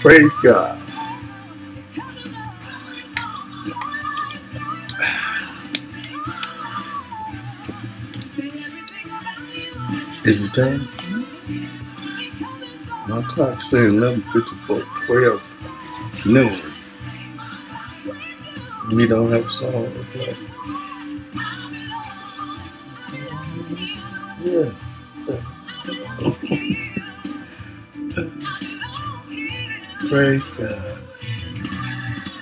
Praise God. Is it time? My clock saying 11.54, 12 noon. We don't have song to play. Yeah. Praise God.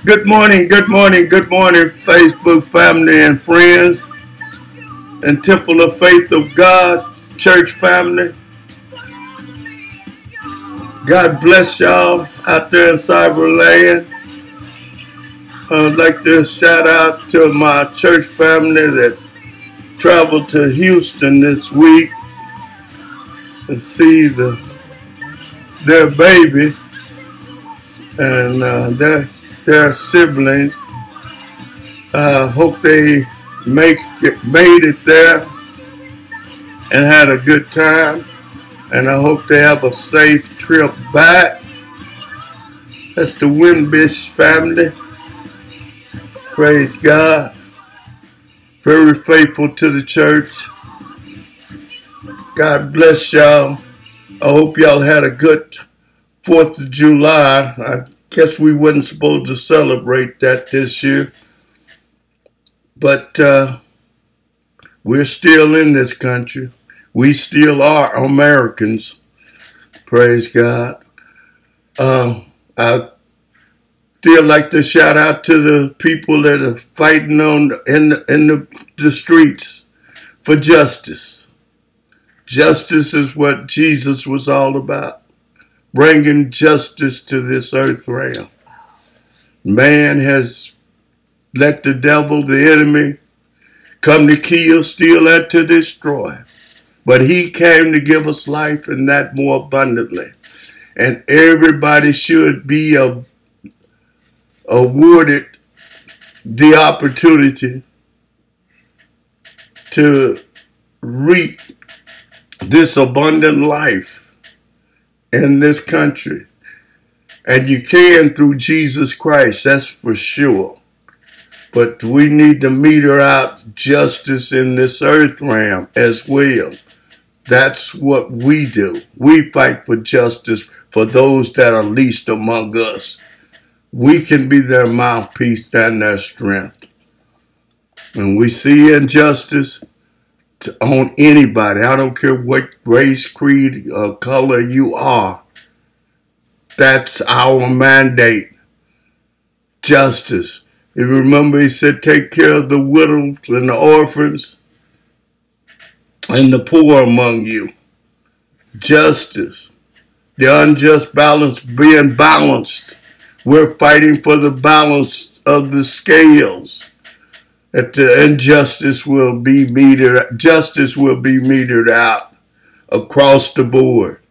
Good morning, good morning, good morning, Facebook family and friends and Temple of Faith of God church family. God bless y'all out there in Cyberland. I'd like to shout out to my church family that traveled to Houston this week to see the their baby and uh, their, their siblings. Uh, hope they make it, made it there and had a good time. And I hope they have a safe trip back. That's the Winbish family. Praise God. Very faithful to the church. God bless y'all. I hope y'all had a good 4th of July. I guess we wasn't supposed to celebrate that this year. But uh, we're still in this country. We still are Americans. Praise God. Um, I still like to shout out to the people that are fighting on in in the, the streets for justice. Justice is what Jesus was all about, bringing justice to this earth realm. Man has let the devil, the enemy, come to kill, steal, and to destroy. But he came to give us life and that more abundantly. And everybody should be a, awarded the opportunity to reap this abundant life in this country. And you can through Jesus Christ, that's for sure. But we need to meter out justice in this earth realm as well. That's what we do. We fight for justice for those that are least among us. We can be their mouthpiece and their strength. When we see injustice on anybody, I don't care what race, creed, or color you are, that's our mandate. Justice. If you remember he said, take care of the widows and the orphans and the poor among you. Justice. The unjust balance being balanced. We're fighting for the balance of the scales. That the injustice will be metered, justice will be metered out across the board.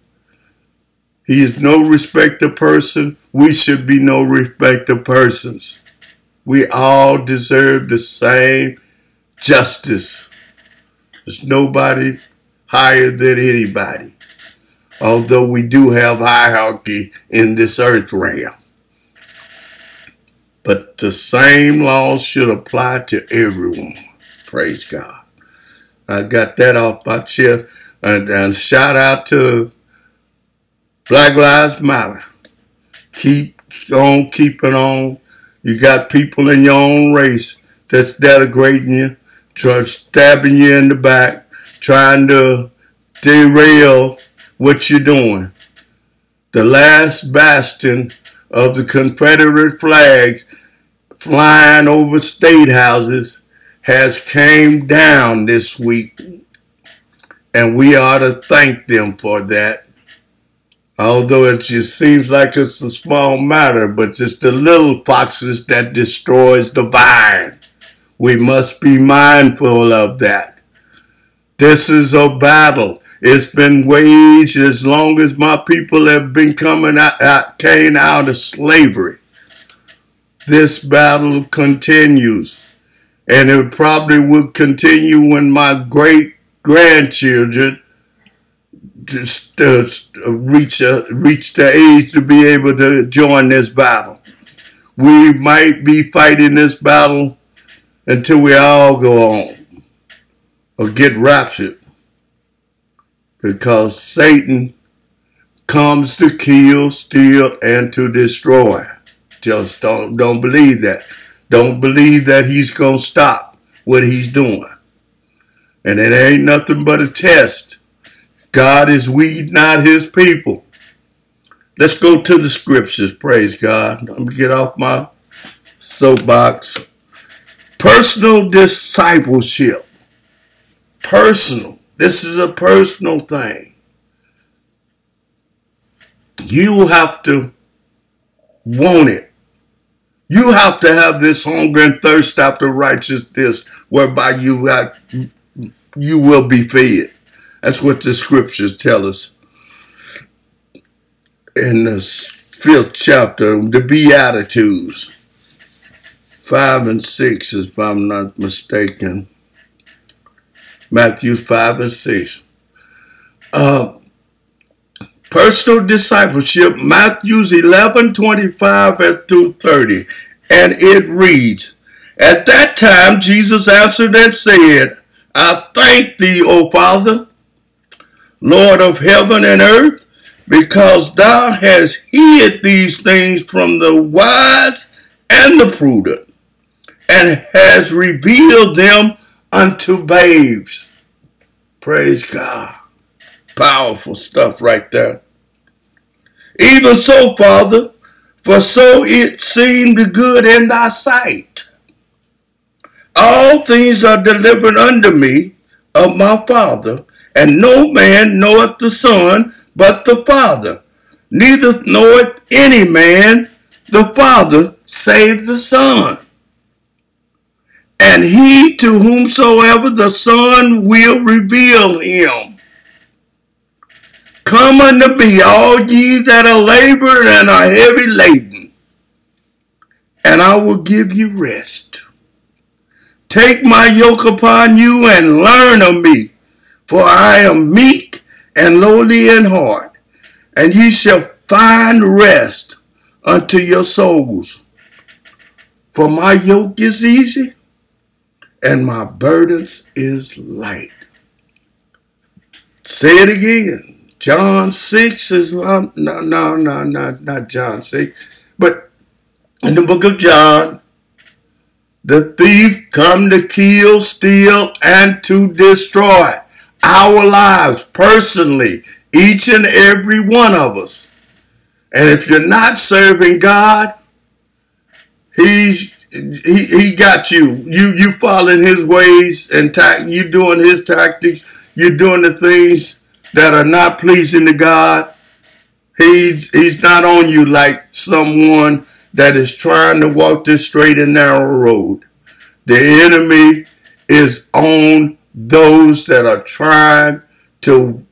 He is no respecter person. We should be no respecter persons. We all deserve the same justice. There's nobody higher than anybody. Although we do have hierarchy in this earth realm. But the same laws should apply to everyone. Praise God. I got that off my chest. And, and shout out to Black Lives Matter. Keep on keeping on. You got people in your own race that's denigrating you trying stabbing you in the back, trying to derail what you're doing. The last bastion of the Confederate flags flying over state houses has came down this week. And we ought to thank them for that. Although it just seems like it's a small matter, but it's the little foxes that destroys the vine. We must be mindful of that. This is a battle. It's been waged as long as my people have been coming out, out came out of slavery. This battle continues. And it probably will continue when my great grandchildren to, reach uh, reach the age to be able to join this battle. We might be fighting this battle until we all go on or get raptured because Satan comes to kill, steal, and to destroy. Just don't don't believe that. Don't believe that he's gonna stop what he's doing. And it ain't nothing but a test. God is we not his people. Let's go to the scriptures, praise God. Let me get off my soapbox. Personal discipleship. Personal. This is a personal thing. You have to want it. You have to have this hunger and thirst after righteousness whereby you you will be fed. That's what the scriptures tell us in the fifth chapter, the Beatitudes, five and six, if I'm not mistaken. Matthew five and six. Uh, personal discipleship, Matthew's 11, 25 through 30. And it reads, At that time Jesus answered and said, I thank thee, O Father, Lord of heaven and earth, because thou hast hid these things from the wise and the prudent, and has revealed them unto babes. Praise God. Powerful stuff right there. Even so, Father, for so it seemed good in thy sight. All things are delivered unto me of my Father, and no man knoweth the Son but the Father. Neither knoweth any man the Father save the Son. And he to whomsoever the Son will reveal him. Come unto me, all ye that are labored and are heavy laden, and I will give you rest. Take my yoke upon you and learn of me, for I am meek and lowly in heart, and ye shall find rest unto your souls. For my yoke is easy, and my burdens is light. Say it again. John 6 is, no, no, no, not, not John 6, but in the book of John, the thief come to kill, steal, and to destroy our lives personally, each and every one of us. And if you're not serving God, he's he, he got you. You you following his ways and ta- you doing his tactics. You're doing the things that are not pleasing to God. He's he's not on you like someone that is trying to walk this straight and narrow road. The enemy is on those that are trying to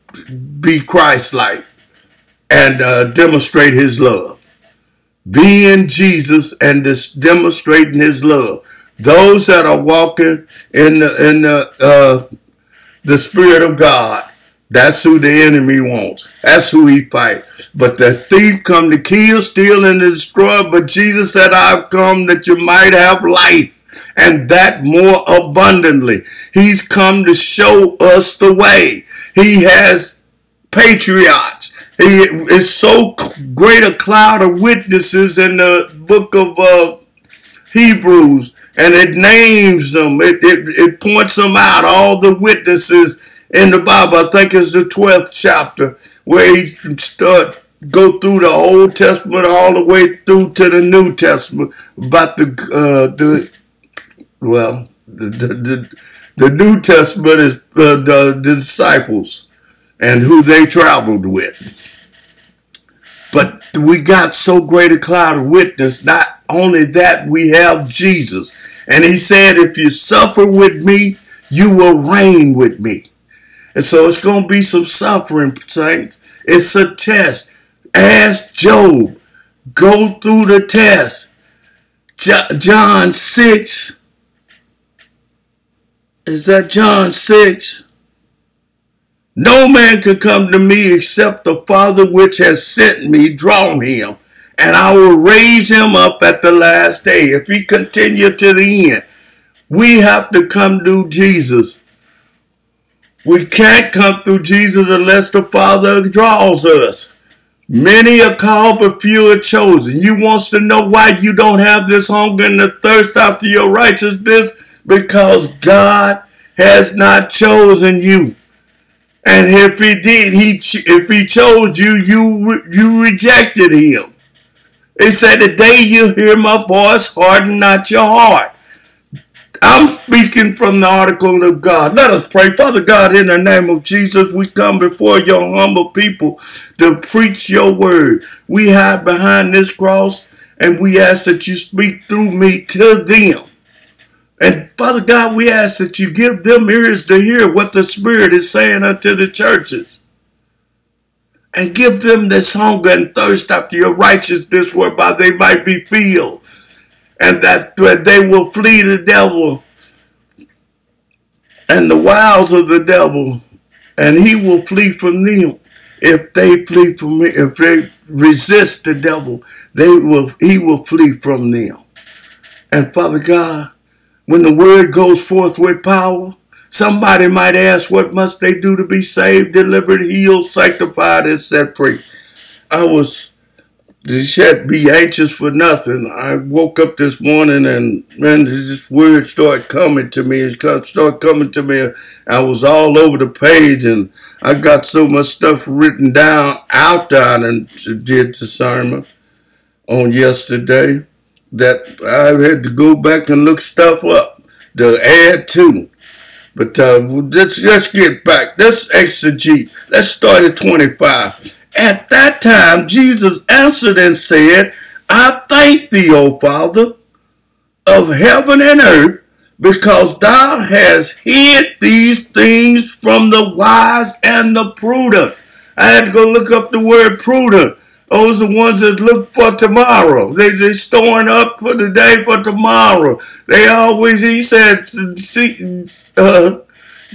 be Christ-like and uh, demonstrate his love. Being Jesus and this demonstrating his love. Those that are walking in the in the uh, the Spirit of God that's who the enemy wants. That's who he fights. But the thief come to kill, steal, and destroy. But Jesus said, I've come that you might have life and that more abundantly. He's come to show us the way. He has patriots. He is so great a cloud of witnesses in the book of uh, Hebrews, and it names them. It, it, it points them out. All the witnesses in the Bible. I think it's the 12th chapter where he start go through the Old Testament all the way through to the New Testament about the uh, the well the, the, the New Testament is uh, the, the disciples and who they traveled with. But we got so great a cloud of witness. Not only that, we have Jesus. And he said, if you suffer with me, you will reign with me. And so it's going to be some suffering, saints. It's a test. Ask Job. Go through the test. John 6. Is that John 6? No man can come to me except the Father which has sent me draw him, and I will raise him up at the last day. If he continue to the end, we have to come to Jesus. We can't come through Jesus unless the Father draws us. Many are called, but few are chosen. You wants to know why you don't have this hunger and the thirst after your righteousness? Because God has not chosen you. And if he did, he if he chose you, you you rejected him. It said, "The day you hear my voice, harden not your heart." I'm speaking from the article of God. Let us pray. Father God, in the name of Jesus, we come before your humble people to preach your word. We hide behind this cross and we ask that you speak through me to them. And Father God, we ask that you give them ears to hear what the Spirit is saying unto the churches. And give them this hunger and thirst after your righteousness whereby they might be filled and that they will flee the devil and the wiles of the devil, and he will flee from them. If they flee from me, if they resist the devil, they will he will flee from them. And Father God, when the word goes forth with power, somebody might ask, what must they do to be saved, delivered, healed, sanctified, and set free? I was should be anxious for nothing. I woke up this morning and man, this word started coming to me. It started coming to me. I was all over the page and I got so much stuff written down after and did the sermon on yesterday that I had to go back and look stuff up to add to. But uh, let's, let's get back. Let's exegete. Let's start at 25. At that time, Jesus answered and said, I thank thee, O Father, of heaven and earth, because thou hast hid these things from the wise and the prudent. I had to go look up the word prudent. Those are the ones that look for tomorrow. They they storing up for the day for tomorrow. They always, he said, see, uh,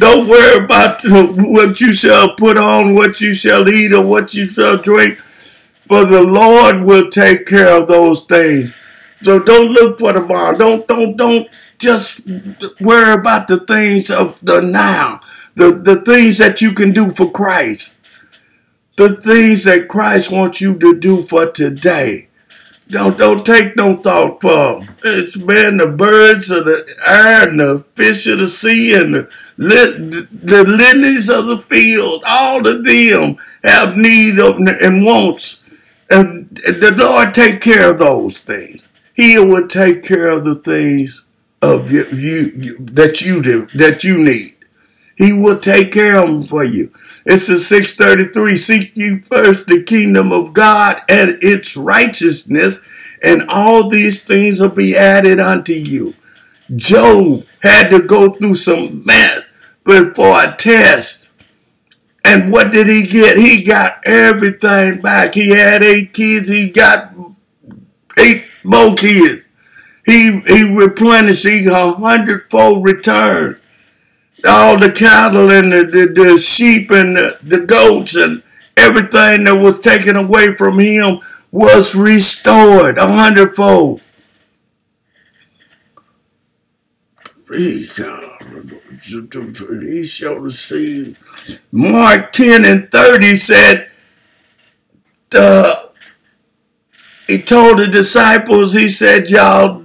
don't worry about what you shall put on, what you shall eat, or what you shall drink, for the Lord will take care of those things. So don't look for tomorrow. Don't don't don't just worry about the things of the now, the, the things that you can do for Christ, the things that Christ wants you to do for today. Don't don't take no thought for them. It's been the birds of the air and the fish of the sea and the, the lilies of the field. All of them have need of and wants. And the Lord take care of those things. He will take care of the things of you, you, that you do that you need. He will take care of them for you. It's a 633. Seek you first the kingdom of God and its righteousness, and all these things will be added unto you. Job had to go through some mess before a test. And what did he get? He got everything back. He had eight kids. He got eight more kids. He, he replenished. He a hundredfold return all the cattle and the, the, the sheep and the, the goats and everything that was taken away from him was restored a hundredfold. He the seed. Mark 10 and 30 said, uh, he told the disciples, he said, y'all,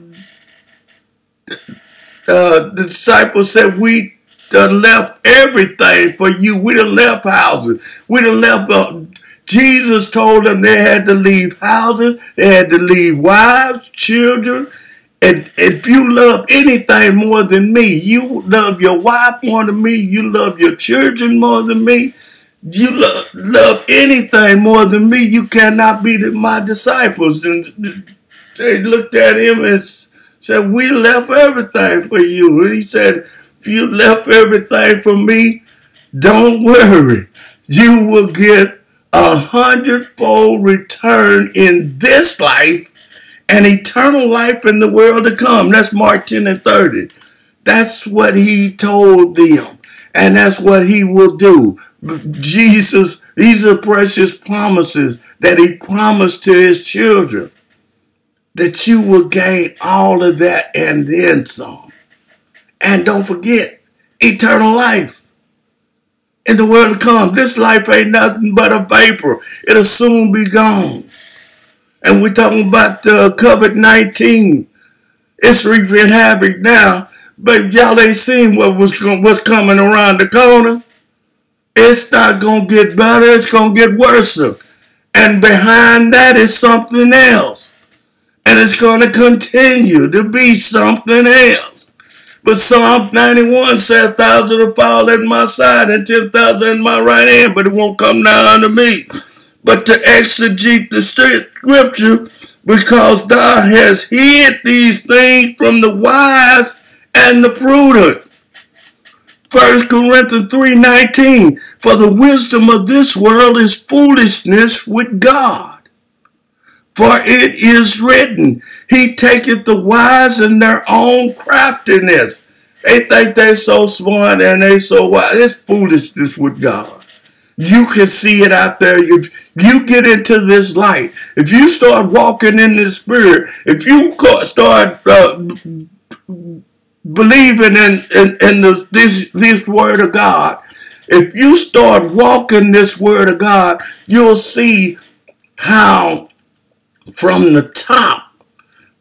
uh, the disciples said, we done left everything for you. We done left houses. We done left. Uh, Jesus told them they had to leave houses. They had to leave wives, children. And if you love anything more than me, you love your wife more than me, you love your children more than me, you love, love anything more than me, you cannot be my disciples. And they looked at him and said, We left everything for you. And he said, if you left everything for me, don't worry. You will get a hundredfold return in this life and eternal life in the world to come. That's Mark 10 and 30. That's what he told them. And that's what he will do. Jesus, these are precious promises that he promised to his children. That you will gain all of that and then some. And don't forget, eternal life in the world to come. This life ain't nothing but a vapor. It'll soon be gone. And we're talking about uh, COVID-19. It's wreaking havoc now. But y'all ain't seen what was what's coming around the corner. It's not going to get better. It's going to get worse. And behind that is something else. And it's going to continue to be something else. But Psalm 91 says, thousand will fall at my side and 10,000 at my right hand, but it won't come down unto me. But to exegete the scripture, because thou hast hid these things from the wise and the prudent. 1 Corinthians 3.19, for the wisdom of this world is foolishness with God. For it is written, He taketh the wise in their own craftiness. They think they're so smart and they so wise. It's foolishness with God. You can see it out there. You get into this light, if you start walking in the spirit, if you start uh, believing in, in, in the, this, this word of God, if you start walking this word of God, you'll see how from the top,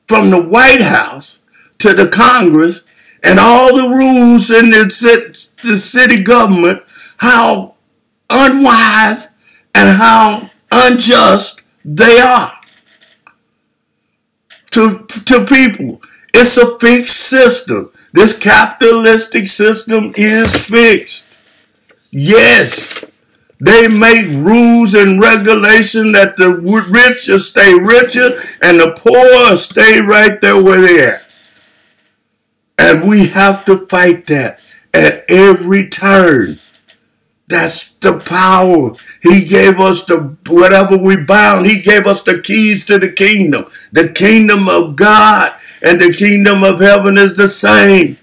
from the White House to the Congress and all the rules in the, the city government, how unwise and how unjust they are to, to people. It's a fixed system. This capitalistic system is fixed. Yes, they make rules and regulation that the rich stay richer and the poor stay right there where they are. And we have to fight that at every turn. That's the power. He gave us the whatever we bound. He gave us the keys to the kingdom. The kingdom of God and the kingdom of heaven is the same.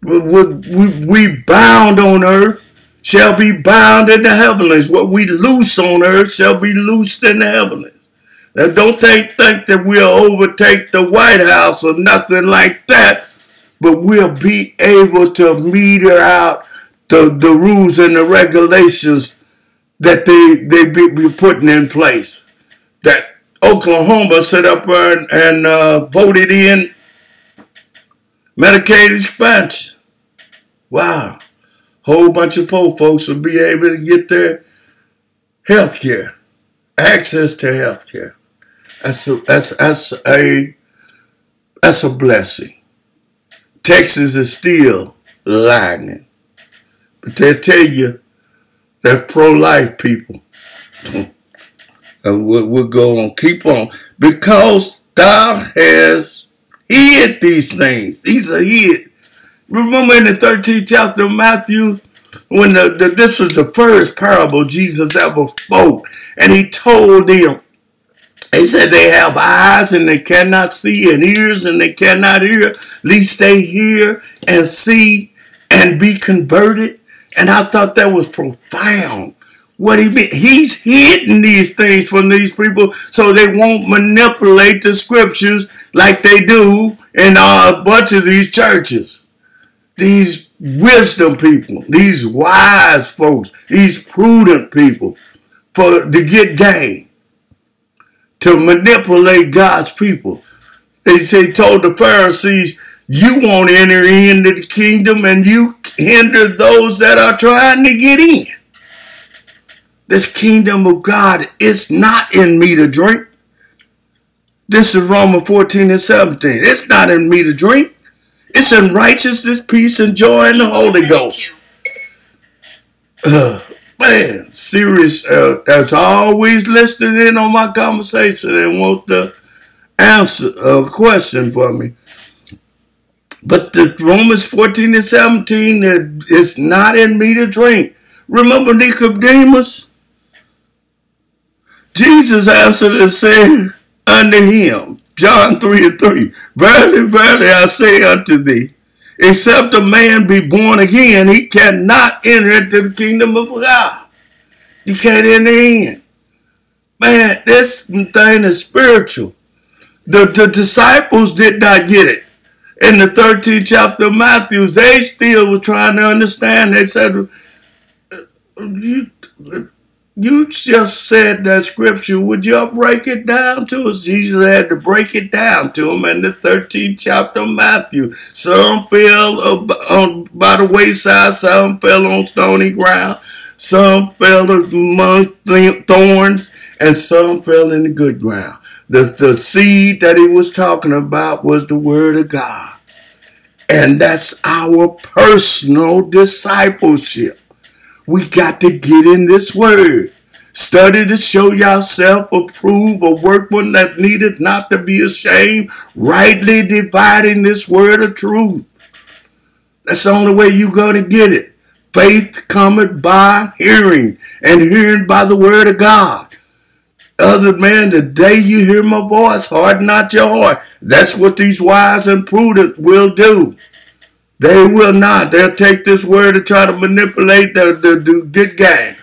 We, we bound on earth shall be bound in the heavens. What we loose on earth shall be loosed in the heavens. Now don't think, think that we'll overtake the White House or nothing like that, but we'll be able to meter out the, the rules and the regulations that they, they be, be putting in place. That Oklahoma set up and, and uh, voted in Medicaid expansion. Wow. Whole bunch of poor folks will be able to get their health care, access to health care. That's a, that's, that's, a, that's a blessing. Texas is still lagging. But they tell you that pro-life people and we'll, we'll go on, keep on. Because thou has hid these things. These are hid. Remember in the 13th chapter of Matthew, when the, the, this was the first parable Jesus ever spoke, and he told them, he said they have eyes and they cannot see, and ears and they cannot hear, least they hear and see and be converted. And I thought that was profound what he mean. He's hidden these things from these people so they won't manipulate the scriptures like they do in a bunch of these churches. These wisdom people, these wise folks, these prudent people for to get gain, to manipulate God's people. They say told the Pharisees, you won't enter into the kingdom and you hinder those that are trying to get in. This kingdom of God is not in me to drink. This is Romans 14 and 17. It's not in me to drink. It's in righteousness, peace, and joy in the Holy Ghost. Uh, man, serious. Uh, as always listening in on my conversation and want to answer a question for me. But the Romans 14 and 17, it's not in me to drink. Remember Nicodemus? Jesus answered and said unto him, John 3 and 3, Verily, verily, I say unto thee, Except a man be born again, he cannot enter into the kingdom of God. You can't enter in. Man, this thing is spiritual. The, the disciples did not get it. In the 13th chapter of Matthew, they still were trying to understand. They said, uh, you, you just said that scripture. Would you break it down to us? Jesus had to break it down to them in the 13th chapter of Matthew. Some fell on, by the wayside, some fell on stony ground, some fell among thorns, and some fell in the good ground. The, the seed that he was talking about was the word of God. And that's our personal discipleship. We got to get in this word. Study to show yourself approved, a workman that needeth not to be ashamed, rightly dividing this word of truth. That's the only way you're going to get it. Faith cometh by hearing, and hearing by the word of God. Other man, the day you hear my voice, harden not your heart. That's what these wise and prudent will do. They will not. They'll take this word and try to manipulate the, the, the good guy.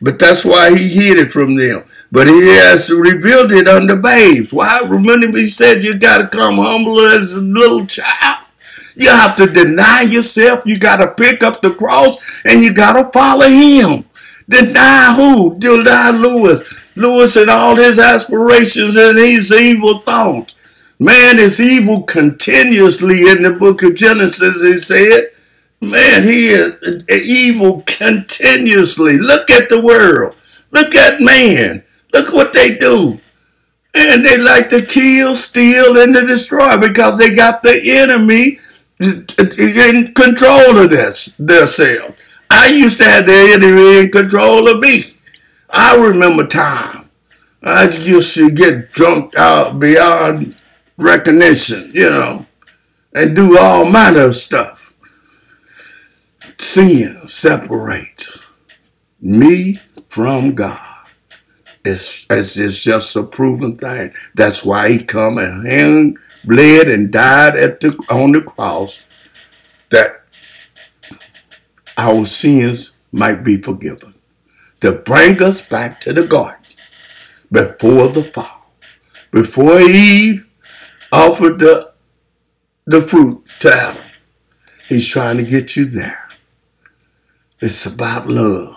But that's why he hid it from them. But he has revealed it unto babes. Why? Remember he said you got to come humble as a little child. You have to deny yourself. You got to pick up the cross and you got to follow him. Deny who? Deny Lewis. Lewis and all his aspirations and his evil thought. Man is evil continuously in the book of Genesis, he said. Man, he is evil continuously. Look at the world. Look at man. Look what they do. And they like to kill, steal, and to destroy because they got the enemy in control of this themselves. I used to have the enemy in control of me. I remember time. I used to get drunk out beyond recognition, you know, and do all manner of stuff. Sin separates me from God. It's, it's, it's just a proven thing. That's why he come and hung, bled, and died at the, on the cross that our sins might be forgiven. To bring us back to the garden before the fall. Before Eve offered the, the fruit to Adam. He's trying to get you there. It's about love.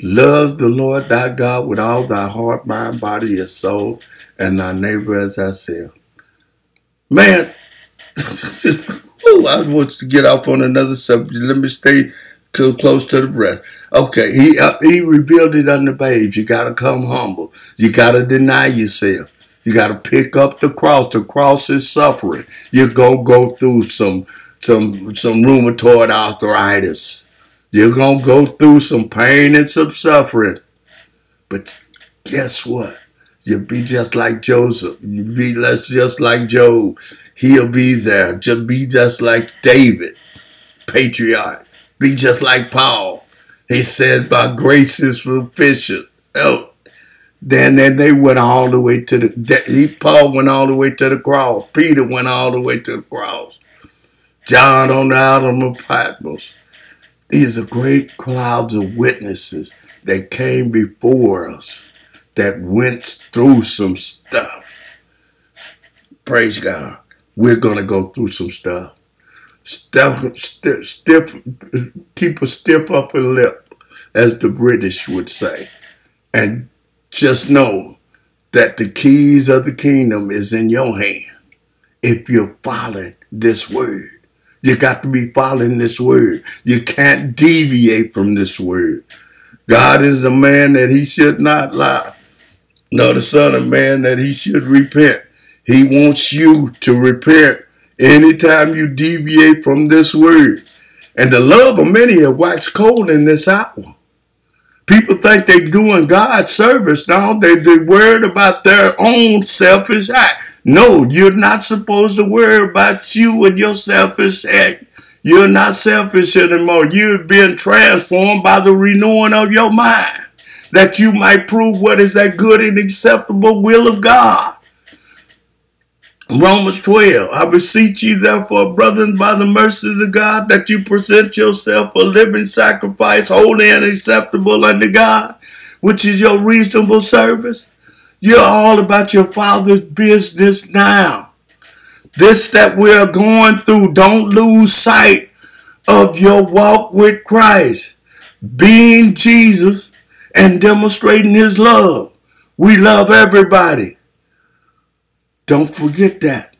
Love the Lord thy God with all thy heart, mind, body, and soul, and thy neighbor as thyself. Man, I want to get off on another subject. Let me stay close to the breast. Okay, he uh, he revealed it unto babes. You got to come humble. You got to deny yourself. You got to pick up the cross. The cross is suffering. You're to go through some, some, some rheumatoid arthritis. You're to go through some pain and some suffering. But guess what? You'll be just like Joseph. You'll be less just like Job. He'll be there. Just be just like David, patriarch. Be just like Paul. He said, by grace is sufficient. Oh, then, then they went all the way to the, he, Paul went all the way to the cross. Peter went all the way to the cross. John on the island of Patmos. These are great clouds of witnesses that came before us that went through some stuff. Praise God. We're going to go through some stuff. Stiff, keep a stiff upper lip, as the British would say. And just know that the keys of the kingdom is in your hand if you're following this word. You got to be following this word. You can't deviate from this word. God is the man that he should not lie, nor the son of man that he should repent. He wants you to repent anytime you deviate from this word. And the love of many have waxed cold in this hour. People think they're doing God's service. No, they, they're worried about their own selfish act. No, you're not supposed to worry about you and your selfish act. You're not selfish anymore. You're being transformed by the renewing of your mind that you might prove what is that good and acceptable will of God. Romans 12. I beseech you, therefore, brethren, by the mercies of God, that you present yourself a living sacrifice, holy and acceptable unto God, which is your reasonable service. You're all about your Father's business now. This that we're going through, don't lose sight of your walk with Christ, being Jesus and demonstrating his love. We love everybody. Don't forget that.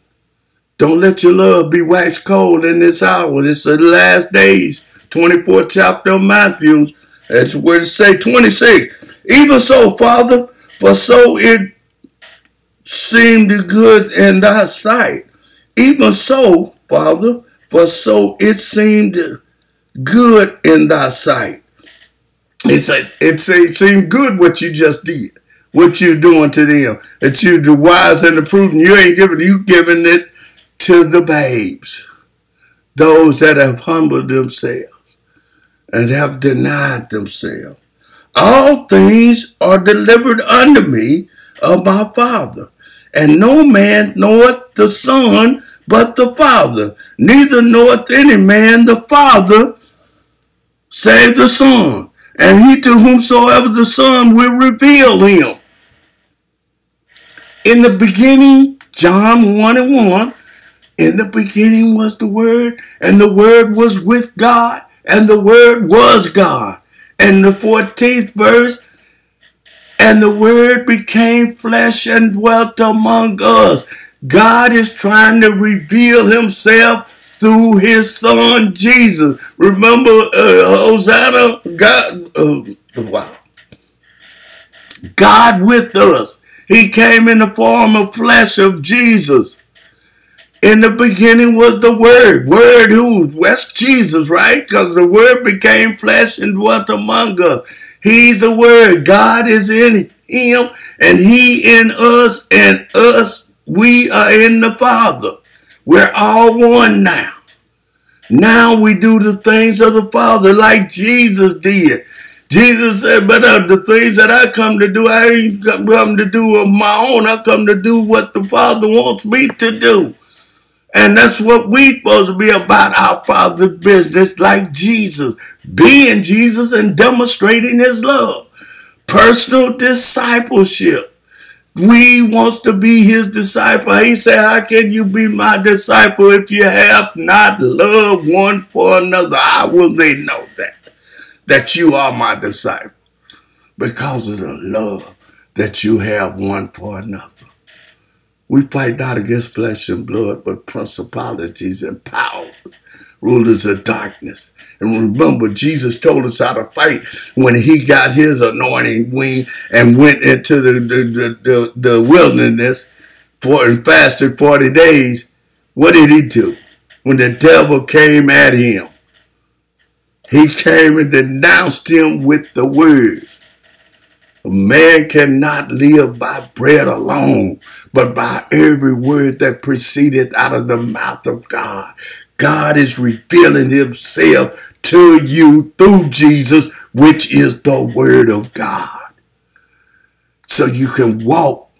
Don't let your love be waxed cold in this hour. Is the last days. 24th chapter of Matthew. That's where it say 26. Even so, Father, for so it seemed good in thy sight. Even so, Father, for so it seemed good in thy sight. It said it seemed good what you just did what you doing to them. That you the wise and the prudent. You ain't giving you giving it to the babes. Those that have humbled themselves and have denied themselves. All things are delivered unto me of my Father. And no man knoweth the Son but the Father. Neither knoweth any man the Father save the Son. And he to whomsoever the Son will reveal him. In the beginning, John 1 and 1, in the beginning was the Word, and the Word was with God, and the Word was God. And the 14th verse, and the Word became flesh and dwelt among us. God is trying to reveal Himself through His Son Jesus. Remember, uh, Hosanna, God, uh, wow. God with us. He came in the form of flesh of Jesus. In the beginning was the Word. Word who? That's Jesus, right? Because the Word became flesh and dwelt among us. He's the Word. God is in Him, and He in us, and us, we are in the Father. We're all one now. Now we do the things of the Father like Jesus did. Jesus said, but uh, the things that I come to do, I ain't come to do of my own. I come to do what the Father wants me to do. And that's what we supposed to be about our Father's business, like Jesus, being Jesus and demonstrating his love. Personal discipleship. We wants to be his disciple. He said, how can you be my disciple if you have not love one for another? How will they know that? that you are my disciple because of the love that you have one for another. We fight not against flesh and blood, but principalities and powers, rulers of darkness. And remember, Jesus told us how to fight when he got his anointing wing and went into the, the, the, the, wilderness for and fasted 40 days. What did he do? When the devil came at him, he came and denounced him with the word. A man cannot live by bread alone, but by every word that proceedeth out of the mouth of God. God is revealing himself to you through Jesus, which is the word of God. So you can walk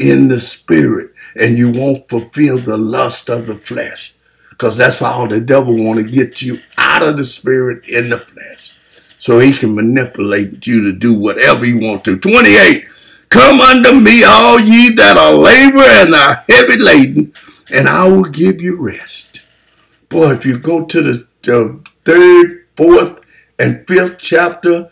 in the spirit and you won't fulfill the lust of the flesh. Because that's all the devil want to get you out of the spirit in the flesh. So he can manipulate you to do whatever he want to. 28. Come unto me, all ye that are labor and are heavy laden, and I will give you rest. Boy, if you go to the, the third, fourth, and fifth chapter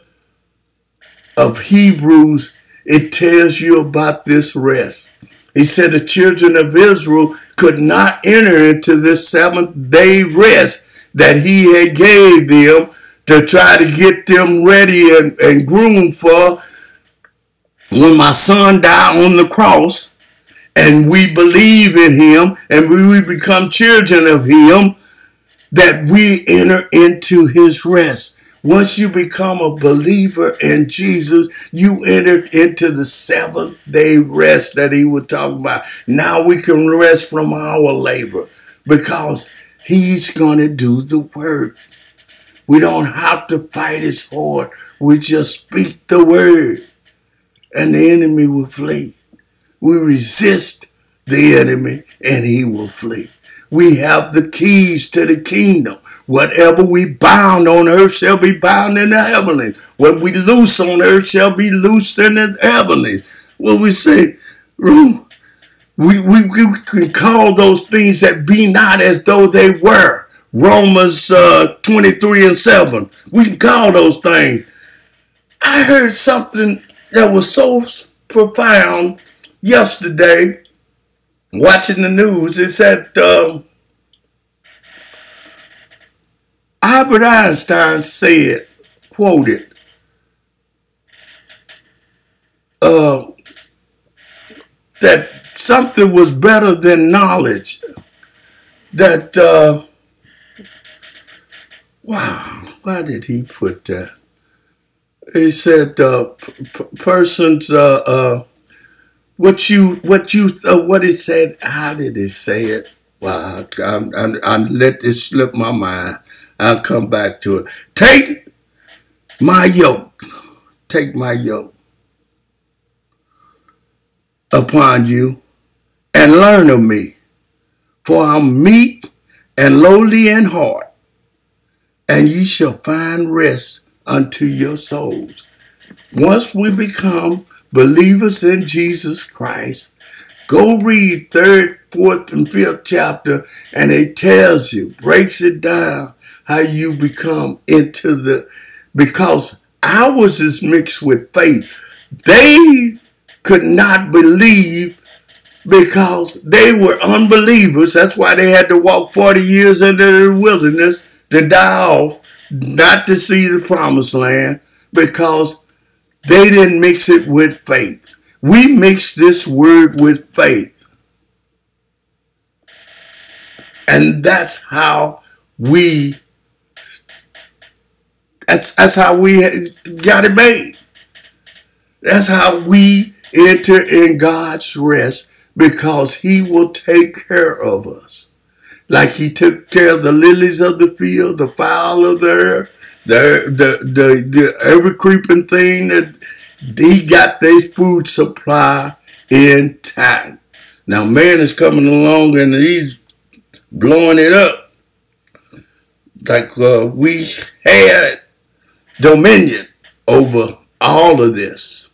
of Hebrews, it tells you about this rest. He said the children of Israel could not enter into this seventh day rest that he had gave them to try to get them ready and, and groomed for when my son died on the cross and we believe in him and we become children of him that we enter into his rest. Once you become a believer in Jesus, you enter into the seventh day rest that he was talking about. Now we can rest from our labor because he's going to do the work. We don't have to fight as hard. We just speak the word and the enemy will flee. We resist the enemy and he will flee. We have the keys to the kingdom. Whatever we bound on earth shall be bound in the heavenlies. What we loose on earth shall be loosed in the heavenlies. What we say, we, we, we can call those things that be not as though they were. Romans uh, 23 and 7. We can call those things. I heard something that was so profound yesterday watching the news. It said uh, Albert Einstein said, quoted, uh, that something was better than knowledge. That, uh, wow, why did he put that? He said, uh, persons, uh, uh, what you, what you, uh, what he said, how did he say it? Well, I'm, I'm, I'm let this slip my mind. I'll come back to it. Take my yoke. Take my yoke upon you and learn of me. For I'm meek and lowly in heart, and ye shall find rest unto your souls. Once we become believers in Jesus Christ, go read third, fourth, and fifth chapter, and it tells you, breaks it down, how you become into the, because ours is mixed with faith. They could not believe because they were unbelievers. That's why they had to walk 40 years into the wilderness to die off, not to see the promised land, because they didn't mix it with faith. We mix this word with faith. And that's how we that's that's how we got it made. That's how we enter in God's rest because he will take care of us. Like he took care of the lilies of the field, the fowl of the air, the, the, the, every creeping thing that he got their food supply in time. Now man is coming along and he's blowing it up. Like uh, we had dominion over all of this.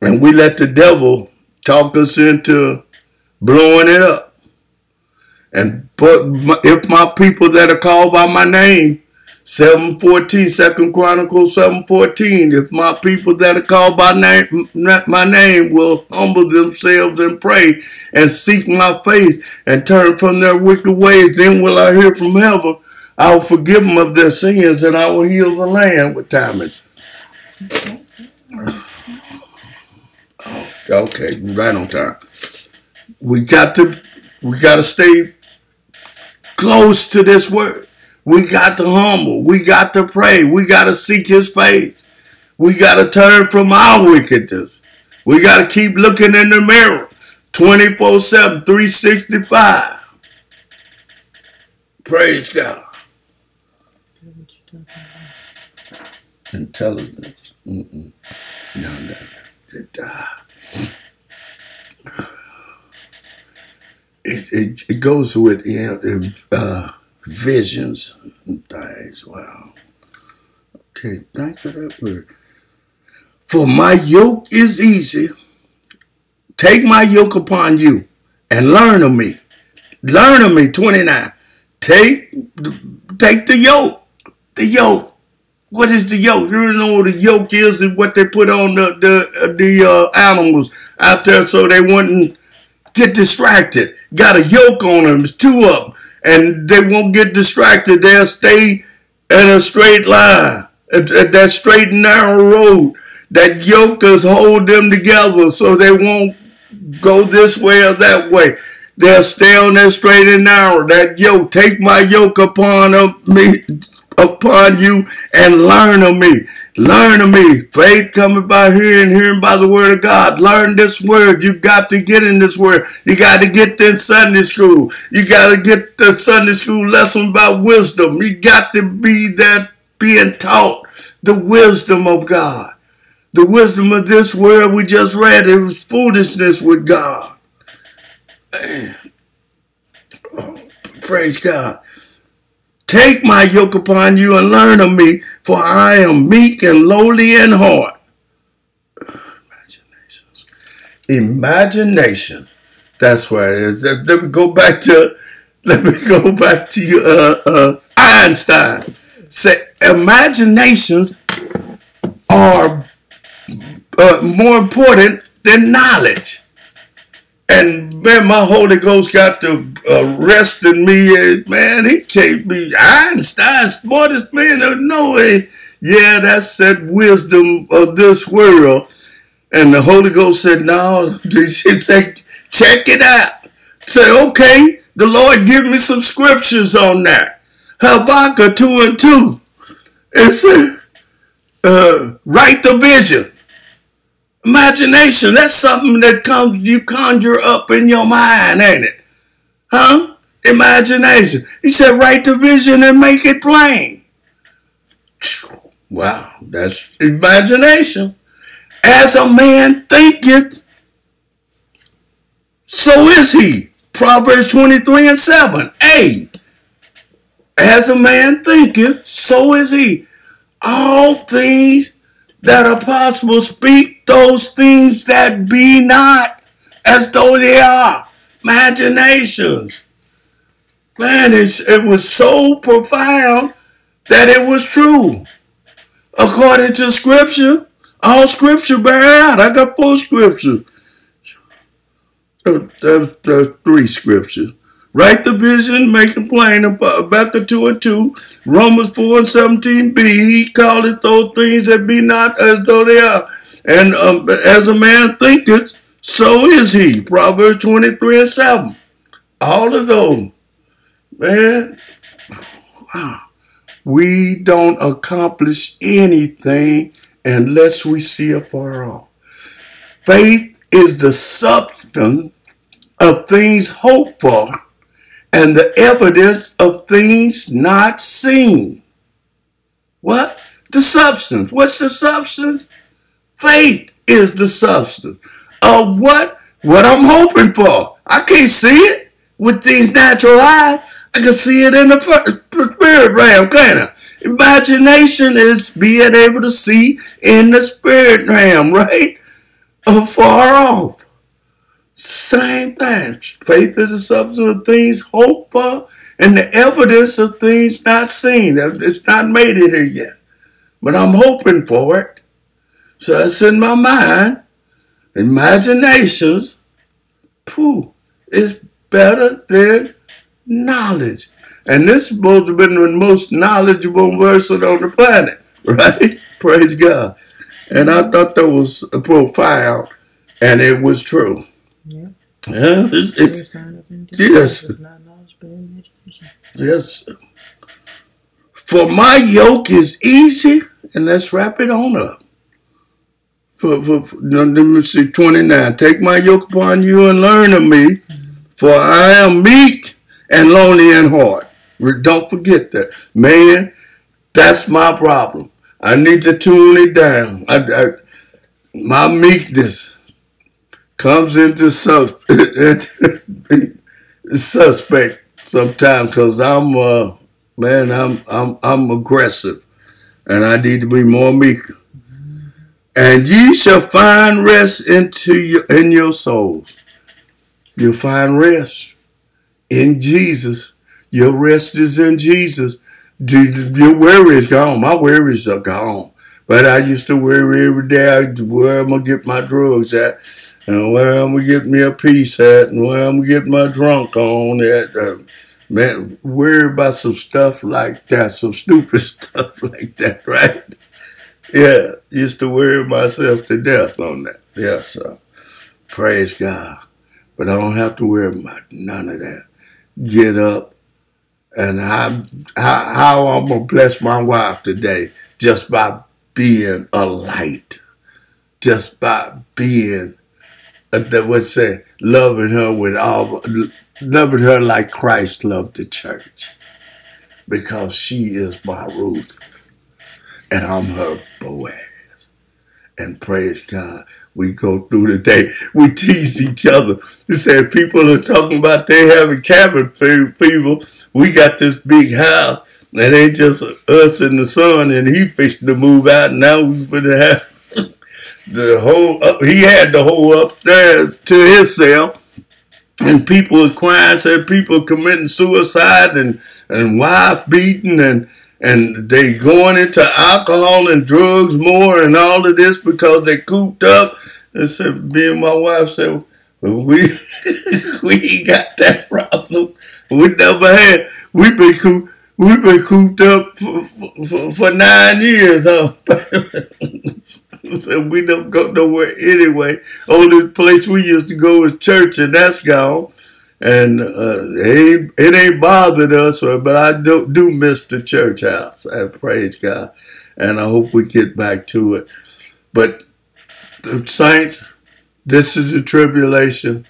And we let the devil talk us into blowing it up. And but if my people that are called by my name, 714, Second Chronicles 714, if my people that are called by name, my name will humble themselves and pray and seek my face and turn from their wicked ways, then will I hear from heaven. I will forgive them of their sins and I will heal the land with time. Okay, right on time. We got to we got to stay close to this word. We got to humble. We got to pray. We got to seek his face. We got to turn from our wickedness. We got to keep looking in the mirror 24 7, 365. Praise God. Intelligence. Mm -mm. No, no. It, uh, it, it, it goes with uh, visions and things. Wow. Okay, thanks for that word. For my yoke is easy. Take my yoke upon you and learn of me. Learn of me, 29. Take, take the yoke. The yoke. What is the yoke? You know what the yoke is and what they put on the the, the uh, animals out there so they wouldn't get distracted. Got a yoke on them, two of them, and they won't get distracted. They'll stay in a straight line, at, at that straight narrow road. That yoke does hold them together so they won't go this way or that way. They'll stay on that straight and narrow. That yoke, take my yoke upon me, upon you, and learn of me. Learn of me. Faith coming by hearing, hearing by the word of God. Learn this word. You got to get in this word. You got to get in Sunday school. You got to get the Sunday school lesson about wisdom. You got to be that being taught the wisdom of God. The wisdom of this world we just read, it was foolishness with God. Oh, praise God. Take my yoke upon you and learn of me, for I am meek and lowly in heart. Imagination. That's where it is. Let me go back to let me go back to uh, uh, Einstein. Say imaginations are uh, more important than knowledge. And man, my Holy Ghost got to arrest in me. Man, he can't be Einstein, smartest man. No way. Yeah, that's that wisdom of this world. And the Holy Ghost said, no. He said, check it out. Say, okay, the Lord give me some scriptures on that. Habakkuk 2 and 2. It said, uh, write the vision. Imagination, that's something that comes, you conjure up in your mind, ain't it? Huh? Imagination. He said, write the vision and make it plain. Wow, that's imagination. As a man thinketh, so is he. Proverbs 23 and 7. A. As a man thinketh, so is he. All things that are possible, speak those things that be not as though they are. Imaginations. Man, it was so profound that it was true. According to scripture, all scripture bear out. I got four scriptures. Uh, there's, there's three scriptures. Write the vision, make it plain. about the 2 and 2. Romans 4 and 17b. He called it those things that be not as though they are. And um, as a man thinketh, so is he. Proverbs 23 and 7. All of those. Man, wow. We don't accomplish anything unless we see afar off. Faith is the substance of things hoped for and the evidence of things not seen. What? The substance. What's the substance? Faith is the substance of what? What I'm hoping for. I can't see it with these natural eyes. I can see it in the spirit realm, I? Imagination is being able to see in the spirit realm, right? Far off. Same thing. Faith is the substance of things hoped for and the evidence of things not seen. It's not made it here yet. But I'm hoping for it. So it's in my mind. Imaginations, pooh, is better than knowledge. And this is supposed to been the most knowledgeable person on the planet, right? Praise God. And I thought that was a profound, and it was true. Yeah. Yeah. It's, it's, yes. Yes. For my yoke is easy, and let's wrap it on up. For, for, for let me see, 29. Take my yoke upon you and learn of me, for I am meek and lonely in heart. Don't forget that. Man, that's my problem. I need to tune it down. I, I, my meekness comes into sub suspect sometimes because I'm uh, man I'm I'm I'm aggressive and I need to be more meek. And ye shall find rest into your in your souls. You'll find rest in Jesus. Your rest is in Jesus. Your worry is gone. My worries are gone. But I used to worry every day where I'm gonna get my drugs at and where I'm gonna get me a piece at, and where I'm gonna get my drunk on at. Uh, man, worry about some stuff like that, some stupid stuff like that, right? Yeah, used to worry myself to death on that. Yeah, so praise God. But I don't have to worry about none of that. Get up, and how, how, how I'm gonna bless my wife today just by being a light, just by being uh, that would say loving her with all loving her like Christ loved the church because she is my Ruth and I'm her Boaz And praise God. We go through the day. We tease each other. They said people are talking about they having cabin fever. We got this big house. That ain't just us and the son, and he fixing to move out. And now we're gonna have the whole. Up, he had the whole upstairs to himself, and people was crying. Said people committing suicide and and wife beating and and they going into alcohol and drugs more and all of this because they cooped up. And said, me and my wife said, well, we we got that problem. We never had. We've been cooped We've been cooped up for, for, for nine years, huh? so we don't go nowhere anyway. Only place we used to go is church, and that's gone. And uh, it, ain't, it ain't bothered us, but I do, do miss the church house. I praise God. And I hope we get back to it. But the saints, this is the tribulation.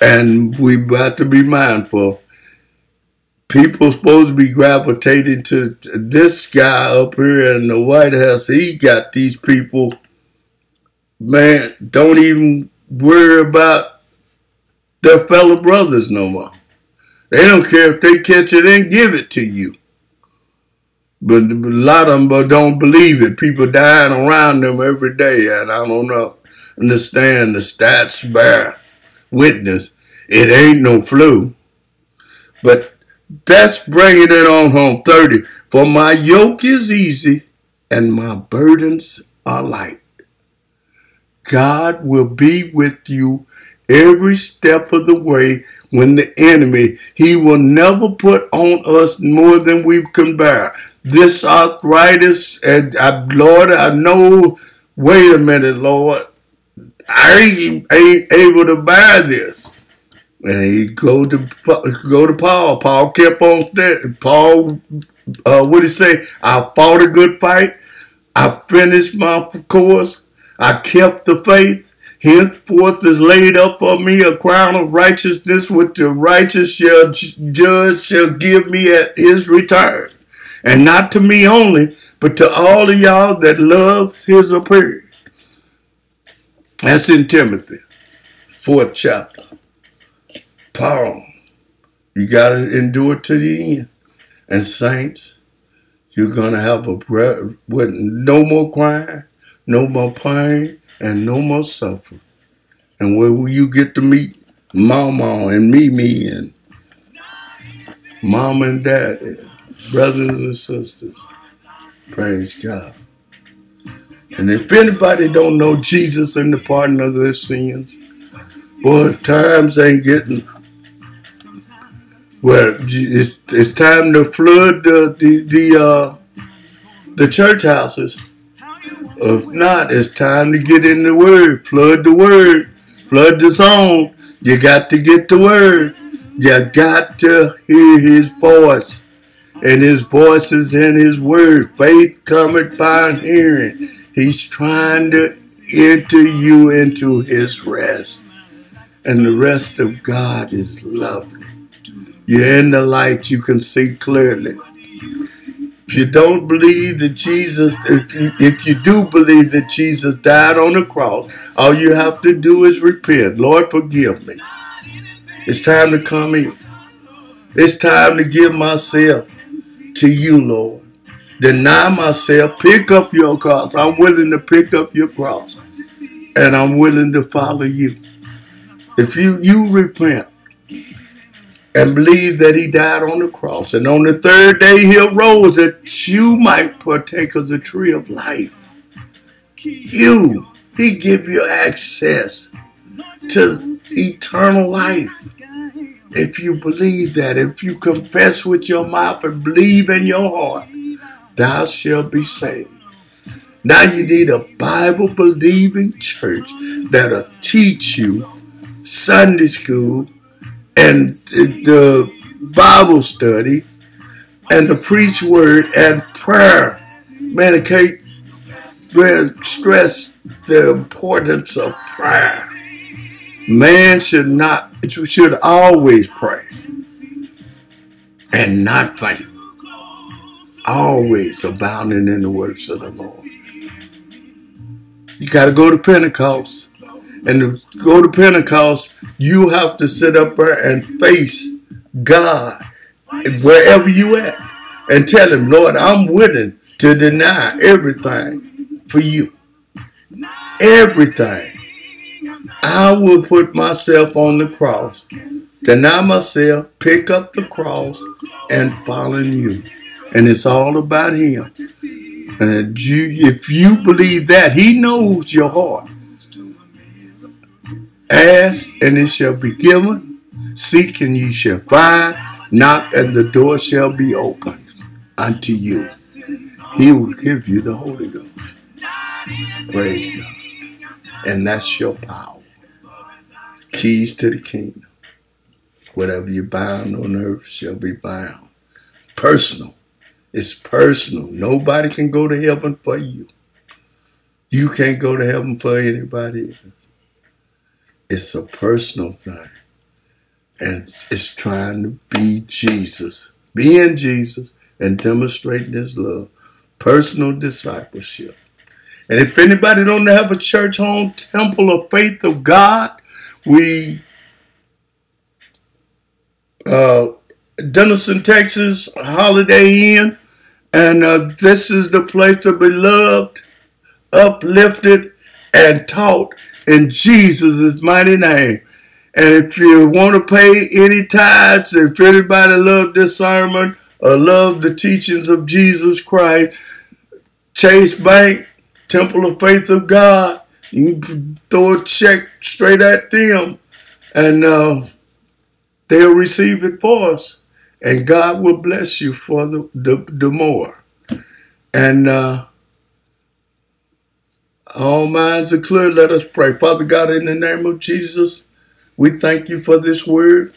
And we got to be mindful people supposed to be gravitating to this guy up here in the White House. He got these people, man, don't even worry about their fellow brothers no more. They don't care if they catch it and give it to you. But a lot of them uh, don't believe it. People dying around them every day, and I don't know, understand the stats bear witness. It ain't no flu. But that's bringing it on home. 30. For my yoke is easy and my burdens are light. God will be with you every step of the way when the enemy, he will never put on us more than we can bear. This arthritis, and I, Lord, I know, wait a minute, Lord, I ain't, able to bear this. And he go to go to Paul. Paul kept on there. Paul, uh, what did he say? I fought a good fight. I finished my course. I kept the faith. Henceforth is laid up for me a crown of righteousness, which the righteous shall judge shall give me at his return. And not to me only, but to all of y'all that love his appearing. That's in Timothy, fourth chapter. Paul, you got to endure to the end. And saints, you're going to have a breath with no more crying, no more pain, and no more suffering. And where will you get to meet Mama and Mimi and Mama and Dad, brothers and sisters? Praise God. And if anybody don't know Jesus and the pardon of their sins, boy, times ain't getting well, it's, it's time to flood the the the, uh, the church houses. If not, it's time to get in the word. Flood the word. Flood the song. You got to get the word. You got to hear his voice. And his voice is in his word. Faith cometh by hearing. He's trying to enter you into his rest. And the rest of God is lovely. You're in the light, you can see clearly. If you don't believe that Jesus, if you, if you do believe that Jesus died on the cross, all you have to do is repent. Lord, forgive me. It's time to come in. It's time to give myself to you, Lord. Deny myself, pick up your cross. I'm willing to pick up your cross. And I'm willing to follow you. If you you repent, and believe that he died on the cross. And on the third day he arose that you might partake of the tree of life. You, he give you access to eternal life. If you believe that, if you confess with your mouth and believe in your heart, thou shalt be saved. Now you need a Bible believing church that'll teach you Sunday school and the Bible study and the preach word and prayer. Man, I can't stress the importance of prayer. Man should not, should always pray and not faint. Always abounding in the works of the Lord. You got to go to Pentecost. And to go to Pentecost, you have to sit up there and face God wherever you at and tell him, Lord, I'm willing to deny everything for you. Everything. I will put myself on the cross, deny myself, pick up the cross, and follow you. And it's all about him. And you, if you believe that, he knows your heart. Ask, and it shall be given. Seek, and ye shall find. Knock, and the door shall be opened unto you. He will give you the Holy Ghost. Praise God. And that's your power. Keys to the kingdom. Whatever you bind on earth shall be bound. Personal. It's personal. Nobody can go to heaven for you. You can't go to heaven for anybody else. It's a personal thing. And it's trying to be Jesus, being Jesus, and demonstrating his love. Personal discipleship. And if anybody don't have a church home, temple of faith of God, we uh Denison, Texas, Holiday Inn, and uh, this is the place to be loved, uplifted, and taught in Jesus' mighty name. And if you want to pay any tithes, if anybody love this sermon or love the teachings of Jesus Christ, Chase Bank, Temple of Faith of God, you can throw a check straight at them and uh, they'll receive it for us. And God will bless you for the, the, the more. And uh, all minds are clear. Let us pray. Father God, in the name of Jesus, we thank you for this word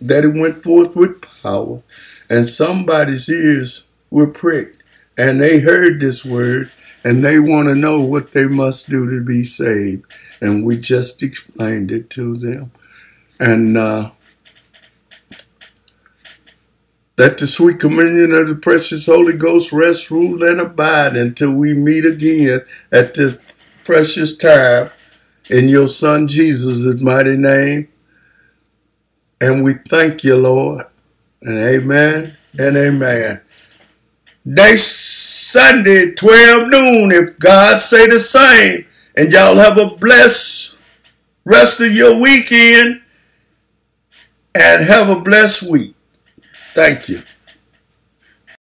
that it went forth with power. And somebody's ears were pricked and they heard this word and they want to know what they must do to be saved. And we just explained it to them. And uh, let the sweet communion of the precious Holy Ghost rest, rule, and abide until we meet again at this precious time in your Son Jesus' mighty name. And we thank you, Lord. And amen and amen. Next Sunday, 12 noon, if God say the same. And y'all have a blessed rest of your weekend and have a blessed week. Thank you.